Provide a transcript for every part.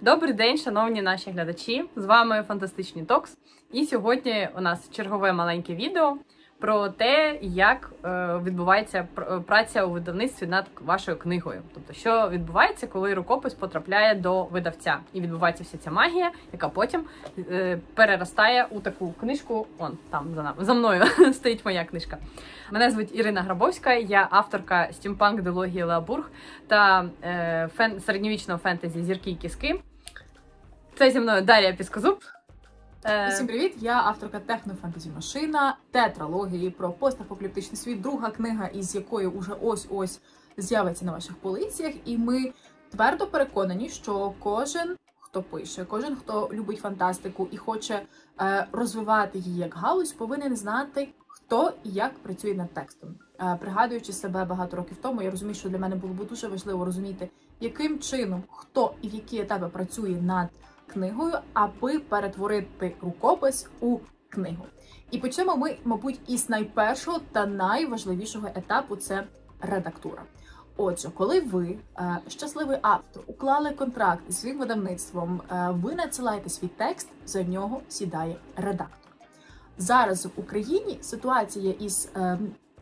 Добрий день, шановні наші глядачі! З вами Фантастичні Токс. І сьогодні у нас чергове маленьке відео про те, як е, відбувається пр- праця у видавництві над вашою книгою. Тобто, що відбувається, коли рукопис потрапляє до видавця, і відбувається вся ця магія, яка потім е, переростає у таку книжку. Он там за нами за мною стоїть моя книжка. Мене звуть Ірина Грабовська, я авторка стімпанк дилогії Леобург та е, фен, середньовічного фентезі Зірки і кіски. Це зі мною Дар'я Піскозуб. Е, Усім привіт! Я авторка технофентезі машина, тетралогії про постапокаліптичний світ, друга книга, із якої уже ось ось з'явиться на ваших полиціях. І ми твердо переконані, що кожен, хто пише, кожен, хто любить фантастику і хоче е, розвивати її як галузь, повинен знати, хто і як працює над текстом. Е, пригадуючи себе багато років тому, я розумію, що для мене було б дуже важливо розуміти, яким чином хто і в які етапи працює над книгою, аби перетворити рукопис у книгу. І почнемо ми, мабуть, із найпершого та найважливішого етапу це редактура. Отже, коли ви, е, щасливий автор, уклали контракт зі своїм видавництвом, е, ви надсилаєте свій текст, за нього сідає редактор. Зараз в Україні ситуація із е,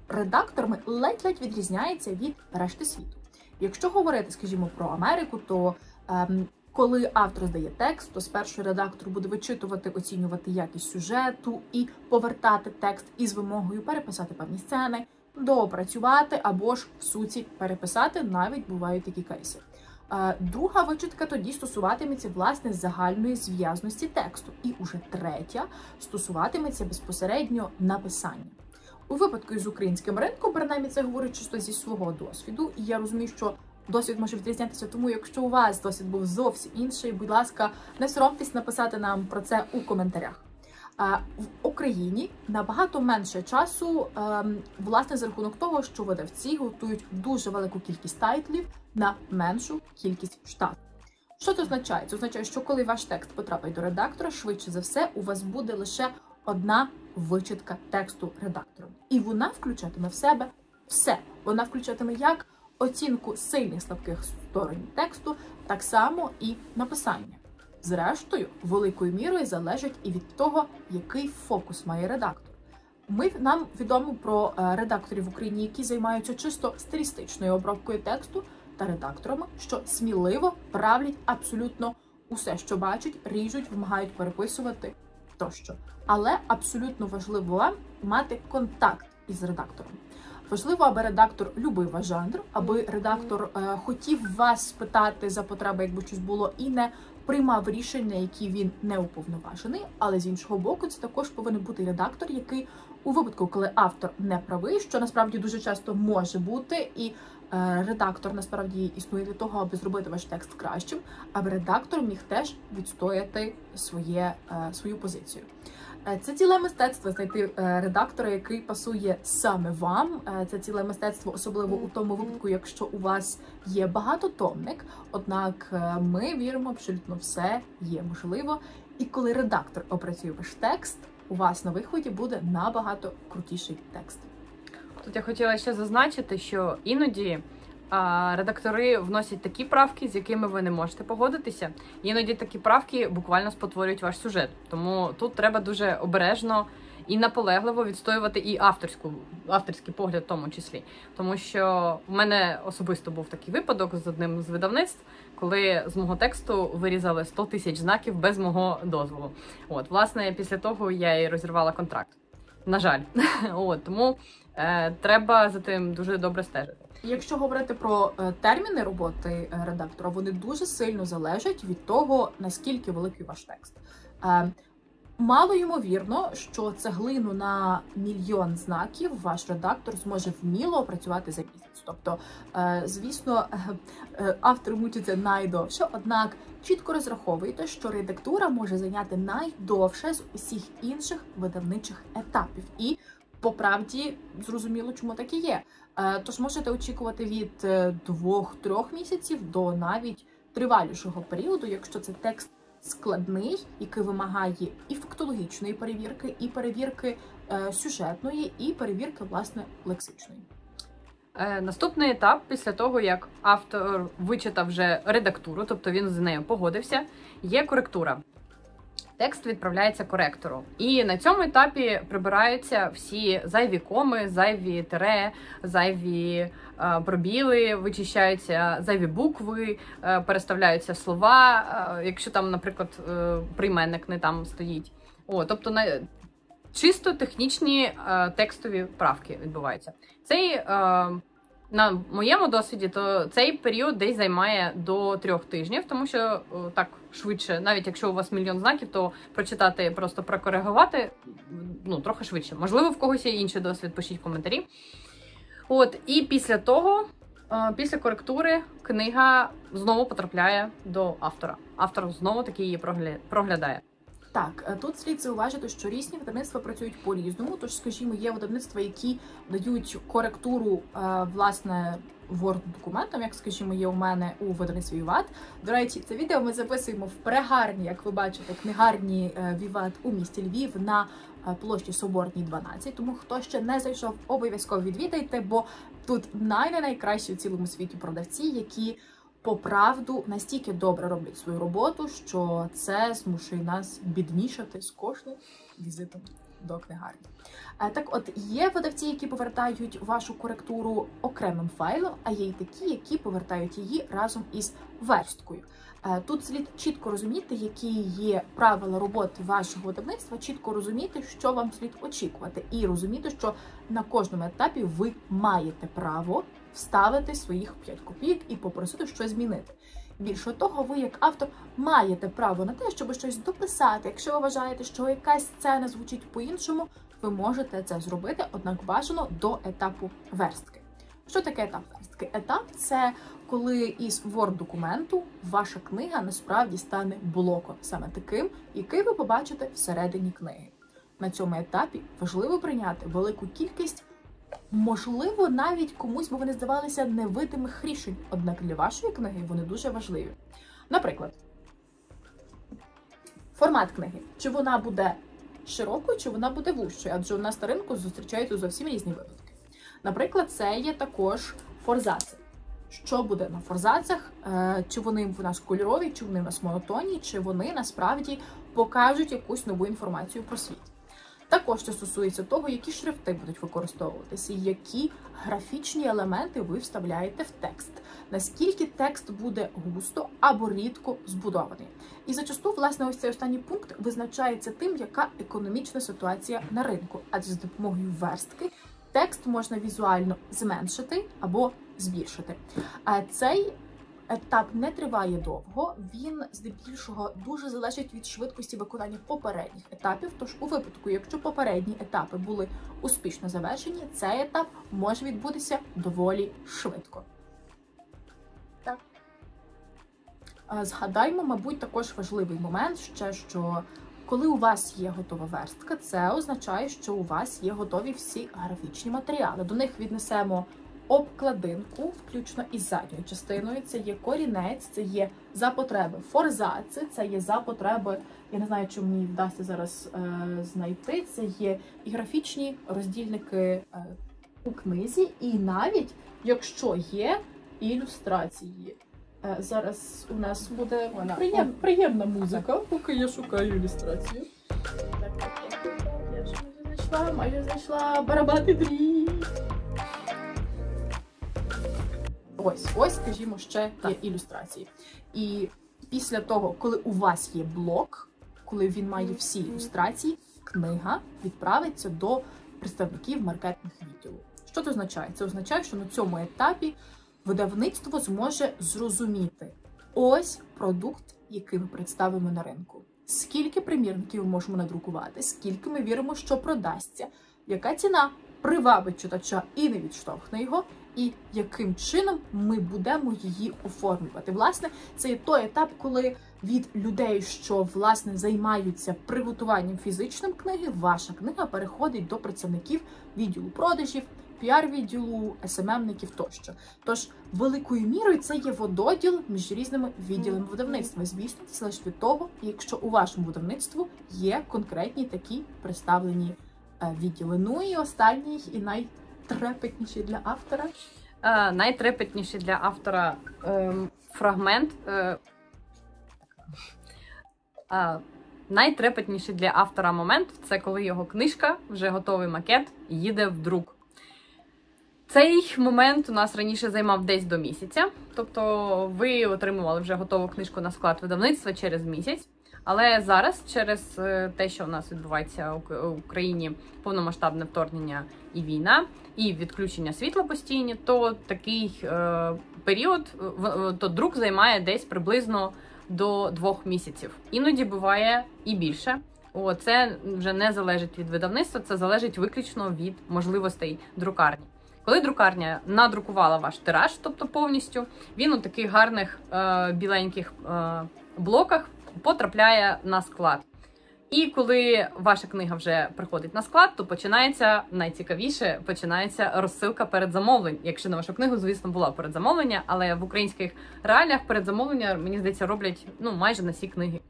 редакторами ледь-ледь відрізняється від решти світу. Якщо говорити, скажімо, про Америку, то ем, коли автор здає текст, то спершу редактор буде вичитувати, оцінювати якість сюжету і повертати текст із вимогою переписати певні сцени, доопрацювати або ж в суті переписати. Навіть бувають такі кейси. Е, Друга вичитка тоді стосуватиметься власне загальної зв'язності тексту, і уже третя стосуватиметься безпосередньо написання. У випадку із українським ринком, принаймні це говорю чисто зі свого досвіду, і я розумію, що досвід може відрізнятися. Тому, якщо у вас досвід був зовсім інший, будь ласка, не соромтесь написати нам про це у коментарях. В Україні набагато менше часу, ем, власне, за рахунок того, що видавці готують дуже велику кількість тайтлів на меншу кількість штатів. Що це означає? Це означає, що коли ваш текст потрапить до редактора, швидше за все, у вас буде лише одна вичитка тексту редактором. І вона включатиме в себе все. Вона включатиме як оцінку сильних слабких сторон тексту, так само і написання. Зрештою, великою мірою залежить і від того, який фокус має редактор. Ми нам відомо про е, редакторів в Україні, які займаються чисто стилістичною обробкою тексту та редакторами, що сміливо правлять абсолютно усе, що бачать, ріжуть, вимагають переписувати тощо. Але абсолютно важливо вам мати контакт із редактором. Важливо, аби редактор любив ваш жанр, аби редактор е, хотів вас спитати за потреби, якби щось було, і не приймав рішення, які він не уповноважений. Але з іншого боку, це також повинен бути редактор, який у випадку, коли автор не правий, що насправді дуже часто може бути, і редактор насправді існує для того, аби зробити ваш текст кращим, аби редактор міг теж відстояти своє, е, свою позицію. Е, Це ціле мистецтво знайти е, редактора, який пасує саме вам. Е, Це ціле мистецтво, особливо у тому випадку, якщо у вас є багатотомник. Однак е, ми віримо, абсолютно все є можливо. І коли редактор опрацює ваш текст, у вас на виході буде набагато крутіший текст. Тут я хотіла ще зазначити, що іноді а, редактори вносять такі правки, з якими ви не можете погодитися. Іноді такі правки буквально спотворюють ваш сюжет. Тому тут треба дуже обережно і наполегливо відстоювати і авторську, авторський погляд в тому числі. Тому що в мене особисто був такий випадок з одним з видавництв, коли з мого тексту вирізали 100 тисяч знаків без мого дозволу. От, власне, після того я і розірвала контракт. На жаль, от тому треба за тим дуже добре стежити. Якщо говорити про е, терміни роботи е, редактора, вони дуже сильно залежать від того, наскільки великий ваш текст. Е, Мало ймовірно, що цеглину на мільйон знаків ваш редактор зможе вміло опрацювати за місяць. Тобто, е, звісно, е, е, автор мучиться найдовше, однак чітко розраховуйте, що редактура може зайняти найдовше з усіх інших видавничих етапів. І по правді зрозуміло, чому так і є. Е, Тож можете очікувати від е, двох-трьох місяців до навіть тривалішого періоду, якщо це текст складний, який вимагає і фактологічної перевірки, і перевірки е, сюжетної, і перевірки власне лексичної. Е, Наступний етап після того, як автор вичитав вже редактуру, тобто він з нею погодився, є коректура. Текст відправляється коректору. І на цьому етапі прибираються всі зайві коми, зайві тире, зайві е, пробіли, вичищаються зайві букви, е, переставляються слова, е, якщо там, наприклад, прийменник не там стоїть. О, тобто на чисто технічні текстові правки відбуваються. Цей на моєму досвіді, то цей період десь займає до трьох тижнів, тому що так швидше, навіть якщо у вас мільйон знаків, то прочитати, просто прокоригувати ну трохи швидше. Можливо, в когось є інший досвід, пишіть в коментарі. От, і після того, е, після коректури, книга знову потрапляє до автора. Автор знову таки її прогля- проглядає. Так, е, тут слід зауважити, що різні видавництва працюють по-різному. Тож, скажімо, є видавництва, які дають коректуру е, власне word документам, як скажімо, є у мене у видавництві Віват. До речі, це відео ми записуємо в прегарні, як ви бачите, книгарні е, Віват у місті Львів на е, площі Соборній 12. Тому хто ще не зайшов, обов'язково відвідайте, бо тут най- найкращі в цілому світі продавці, які по правду настільки добре роблять свою роботу, що це змушує нас біднішати з кожним візитом до книгарні. Е, Так, от є видавці, які повертають вашу коректуру окремим файлом, а є й такі, які повертають її разом із версткою. Е, Тут слід чітко розуміти, які є правила роботи вашого видавництва, чітко розуміти, що вам слід очікувати, і розуміти, що на кожному етапі ви маєте право вставити своїх 5 копійок і попросити щось змінити. Більше того, ви як автор маєте право на те, щоб щось дописати. Якщо ви вважаєте, що якась сцена звучить по-іншому, ви можете це зробити, однак бажано до етапу верстки. Що таке етап верстки? Етап це коли із Word документу ваша книга насправді стане блоком, саме таким, який ви побачите всередині книги. На цьому етапі важливо прийняти велику кількість можливо, навіть комусь би вони здавалися невидимих рішень, однак для вашої книги вони дуже важливі. Наприклад, формат книги. Чи вона буде широкою, чи вона буде вущою, адже у нас на ринку зустрічаються зовсім різні випадки. Наприклад, це є також форзаци. Що буде на форзацах? Е, Чи вони в нас кольорові, чи вони в нас монотонні, чи вони насправді покажуть якусь нову інформацію про світ. Також це стосується того, які шрифти будуть використовуватися, які графічні елементи ви вставляєте в текст, наскільки текст буде густо або рідко збудований. І зачасту, власне, ось цей останній пункт визначається тим, яка економічна ситуація на ринку, адже з допомогою верстки текст можна візуально зменшити або збільшити. А цей етап не триває довго. Він здебільшого дуже залежить від швидкості виконання попередніх етапів. Тож, у випадку, якщо попередні етапи були успішно завершені, цей етап може відбутися доволі швидко. Так. Згадаймо, мабуть, також важливий момент ще, що коли у вас є готова верстка, це означає, що у вас є готові всі графічні матеріали. До них віднесемо обкладинку, включно із задньою частиною. Це є корінець, це є за потреби форзаци, це є за потреби. Я не знаю, чи мені вдасться зараз е, знайти. Це є і графічні роздільники е, у книзі, і навіть якщо є ілюстрації. Е, зараз у нас буде Вона- приєм, приємна музика, поки я шукаю ілюстрацію. Так, я ж знайшла, майже знайшла барабати дрі. Ось, ось, скажімо, ще є ілюстрації. І після того, коли у вас є блок, коли він має всі ілюстрації, книга відправиться до представників маркетинг відділу. Що це означає? Це означає, що на цьому етапі видавництво зможе зрозуміти ось продукт, який ми представимо на ринку. Скільки примірників ми можемо надрукувати, скільки ми віримо, що продасться, яка ціна привабить читача і не відштовхне його, і яким чином ми будемо її оформлювати. Власне, це є той етап, коли від людей, що власне займаються приготуванням фізичним книги, ваша книга переходить до представників відділу продажів, піар-відділу, SMMників тощо. Тож великою мірою це є вододіл між різними відділами видавництва. Звісно, це залежить від того, якщо у вашому видавництву є конкретні такі представлені відділи. Ну і останній і найтрепетніший для автора. Е, найтрепетніший для автора е, фрагмент. Е, е, найтрепетніший для автора момент це коли його книжка, вже готовий макет, їде в друк. Цей момент у нас раніше займав десь до місяця. Тобто ви отримували вже готову книжку на склад видавництва через місяць. Але зараз, через е, те, що в нас відбувається в Україні повномасштабне вторгнення і війна, і відключення світла постійні, то такий е, період то друк займає десь приблизно до двох місяців. Іноді буває і більше. О, це вже не залежить від видавництва, це залежить виключно від можливостей друкарні. Коли друкарня надрукувала ваш тираж, тобто повністю, він у таких гарних е, біленьких е, блоках потрапляє на склад. І коли ваша книга вже приходить на склад, то починається найцікавіше починається розсилка передзамовлень. Якщо на вашу книгу, звісно, була передзамовлення, але в українських реаліях передзамовлення, мені здається, роблять ну майже на всі книги.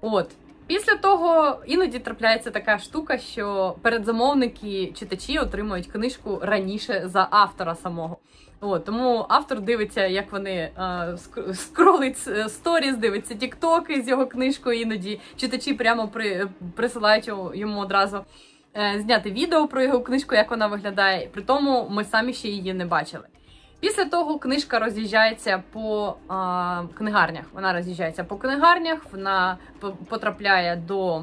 От. Після того іноді трапляється така штука, що передзамовники читачі отримують книжку раніше за автора самого. От, Тому автор дивиться, як вони а, скролить сторіс, дивиться тіктоки з його книжкою. Іноді читачі прямо при, присилають йому одразу е, зняти відео про його книжку, як вона виглядає. При тому ми самі ще її не бачили. Після того книжка роз'їжджається по а, книгарнях. Вона роз'їжджається по книгарнях, вона потрапляє до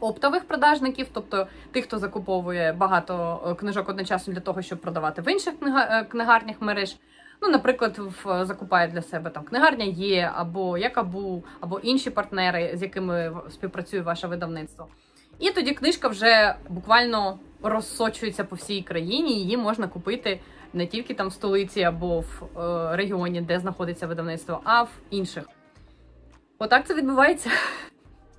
оптових продажників, тобто тих, хто закуповує багато е, книжок одночасно для того, щоб продавати в інших е, книгарнях мереж. Ну, наприклад, в закупає для себе там книгарня є, або Якабу, або інші партнери, з якими співпрацює ваше видавництво. І тоді книжка вже буквально розсочується по всій країні. Її можна купити не тільки там в столиці або в е, регіоні, де знаходиться видавництво, а в інших. Отак це відбувається.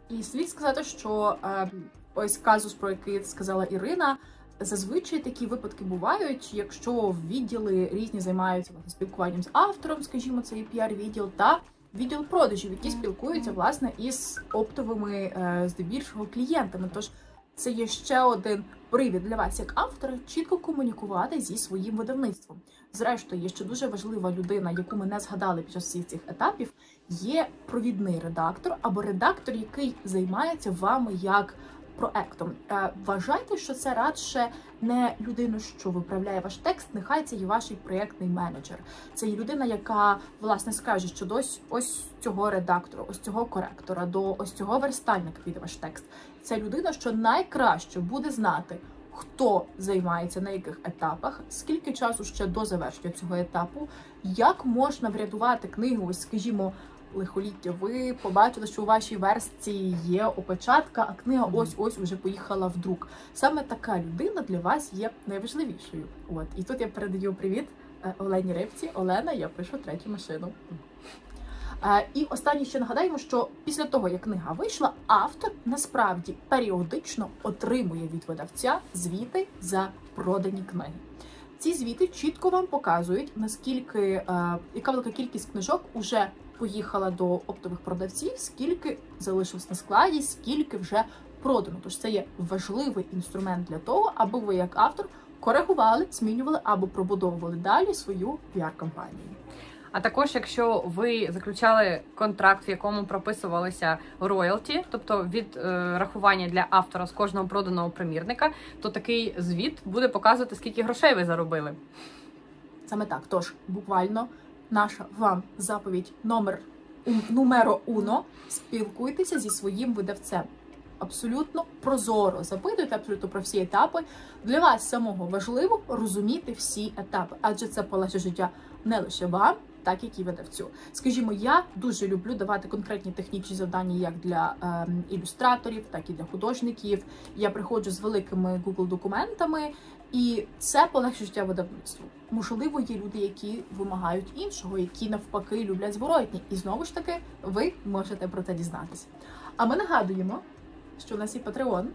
І слід сказати, що е, ось казус, про який сказала Ірина. Зазвичай такі випадки бувають, якщо відділи різні займаються спілкуванням з автором, скажімо, цей піар-відділ та відділ продажів, які спілкуються власне із оптовими е, здебільшого клієнтами. Тож це є ще один привід для вас, як автора, чітко комунікувати зі своїм видавництвом. Зрештою, є ще дуже важлива людина, яку ми не згадали під час всіх цих етапів. Є провідний редактор або редактор, який займається вами як проектом. Е, вважайте, що це радше не людина, що виправляє ваш текст, нехай це і ваш проєктний менеджер. Це і людина, яка власне скаже, що до ось цього редактора, ось цього коректора, до ось цього верстальника піде ваш текст. Це людина, що найкраще буде знати. Хто займається на яких етапах, скільки часу ще до завершення цього етапу, як можна врятувати книгу, скажімо, лихоліття, ви побачили, що у вашій версії є опечатка, а книга ось ось уже поїхала в друк. Саме така людина для вас є найважливішою. От і тут я передаю привіт е, Олені Рибці. Олена, я пишу третю машину. Е, і останнє ще нагадаємо, що після того, як книга вийшла, автор насправді періодично отримує від видавця звіти за продані книги. Ці звіти чітко вам показують, наскільки е, яка велика кількість книжок уже поїхала до оптових продавців, скільки залишилось на складі, скільки вже продано. Тож це є важливий інструмент для того, аби ви, як автор, коригували, змінювали або пробудовували далі свою піар-кампанію. А також, якщо ви заключали контракт, в якому прописувалися роялті, тобто від е, рахування для автора з кожного проданого примірника, то такий звіт буде показувати, скільки грошей ви заробили. Саме так. Тож буквально наша вам заповідь номер нумеро уно. Спілкуйтеся зі своїм видавцем. Абсолютно прозоро запитуйте абсолютно про всі етапи. Для вас самого важливо розуміти всі етапи, адже це полегше життя не лише вам, так як і видавцю. Скажімо, я дуже люблю давати конкретні технічні завдання як для е, ілюстраторів, так і для художників. Я приходжу з великими Google документами, і це полегшить життя видавництву. Можливо, є люди, які вимагають іншого, які навпаки люблять зворотні. І знову ж таки, ви можете про це дізнатися. А ми нагадуємо, що у нас є Patreon,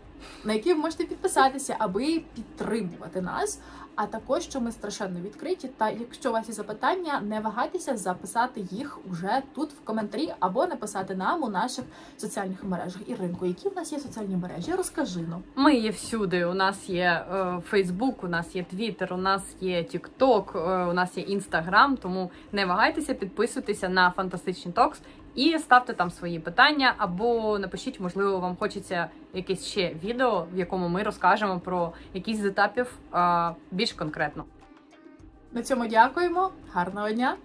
на які ви можете підписатися, аби підтримувати нас. А також, що ми страшенно відкриті. Та якщо у вас є запитання, не вагайтеся записати їх уже тут в коментарі або написати нам у наших соціальних мережах. Іринко, які в нас є соціальні мережі? Розкажи ну. Ми є всюди. У нас є Фейсбук, у нас є Твіттер, у нас є Тікток, у нас є Інстаграм. Тому не вагайтеся, підписуйтеся на фантастичні токс і ставте там свої питання, або напишіть, можливо, вам хочеться якесь ще відео, в якому ми розкажемо про якісь з етапів більш конкретно. На цьому дякуємо. Гарного дня!